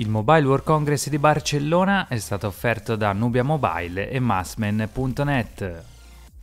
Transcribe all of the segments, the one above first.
Il Mobile World Congress di Barcellona è stato offerto da Nubia Mobile e Massman.net.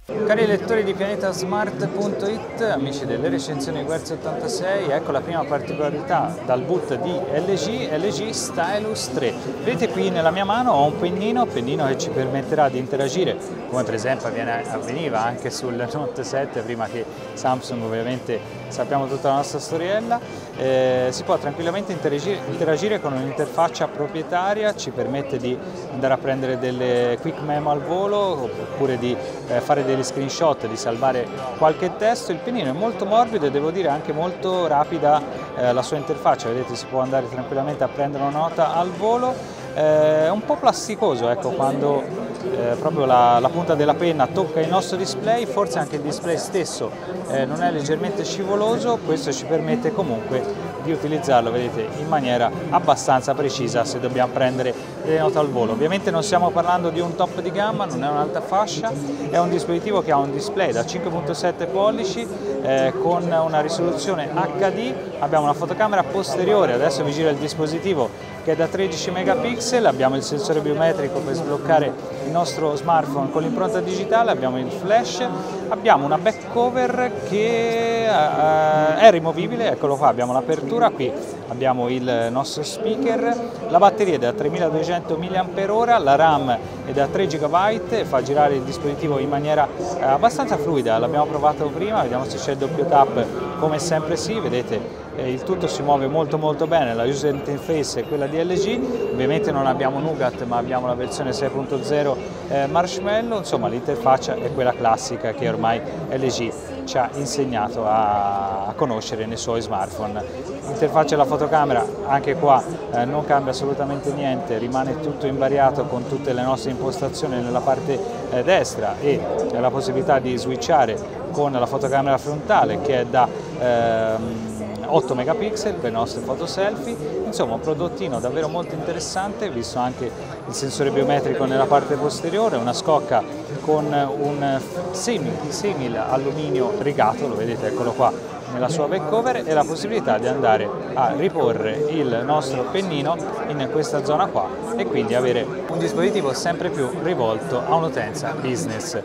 Cari lettori di pianetasmart.it, amici delle recensioni Guerzi 86, ecco la prima particolarità dal boot di LG, LG Stylus 3. Vedete qui nella mia mano ho un pennino, pennino che ci permetterà di interagire, come per esempio avveniva anche sul Note 7 prima che Samsung ovviamente sappiamo tutta la nostra storiella, eh, si può tranquillamente interagire, interagire con un'interfaccia proprietaria, ci permette di andare a prendere delle quick memo al volo oppure di eh, fare degli screenshot, di salvare qualche testo, il pennino è molto morbido e devo dire anche molto rapida eh, la sua interfaccia, vedete si può andare tranquillamente a prendere una nota al volo, eh, è un po' plasticoso ecco, quando eh, proprio la, la, punta della penna tocca il nostro display, forse anche il display stesso eh, non è leggermente scivoloso, questo ci permette comunque di utilizzarlo vedete, in maniera abbastanza precisa se dobbiamo prendere le note al volo. Ovviamente non stiamo parlando di un top di gamma, non è un'alta fascia, è un dispositivo che ha un display da 5.7 pollici eh, con una risoluzione HD, abbiamo una fotocamera posteriore, adesso vi giro il dispositivo che è da 13 megapixel, abbiamo il sensore biometrico per sbloccare il nostro smartphone con l'impronta digitale, abbiamo il flash, abbiamo una back cover che uh, è rimovibile, eccolo qua, abbiamo l'apertura, qui abbiamo il nostro speaker, la batteria è da 3200 mAh, la RAM è da 3 GB, fa girare il dispositivo in maniera uh, abbastanza fluida, l'abbiamo provato prima, vediamo se c'è il doppio tap, come sempre sì, vedete il tutto si muove molto molto bene, la user interface è quella di LG, ovviamente non abbiamo Nougat ma abbiamo la versione 6.0 eh, Marshmallow, insomma l'interfaccia è quella classica che ormai LG ci ha insegnato a, conoscere nei suoi smartphone. L'interfaccia della fotocamera anche qua eh, non cambia assolutamente niente, rimane tutto invariato con tutte le nostre impostazioni nella parte eh, destra e la possibilità di switchare con la fotocamera frontale che è da ehm, 8 megapixel per le nostre foto selfie, insomma un prodottino davvero molto interessante, visto anche il sensore biometrico nella parte posteriore, una scocca con un simile, simile alluminio rigato, lo vedete eccolo qua nella sua back cover e la possibilità di andare a riporre il nostro pennino in questa zona qua e quindi avere un dispositivo sempre più rivolto a un'utenza business.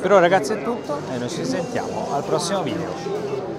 Per ora ragazzi è tutto e noi ci sentiamo al prossimo video.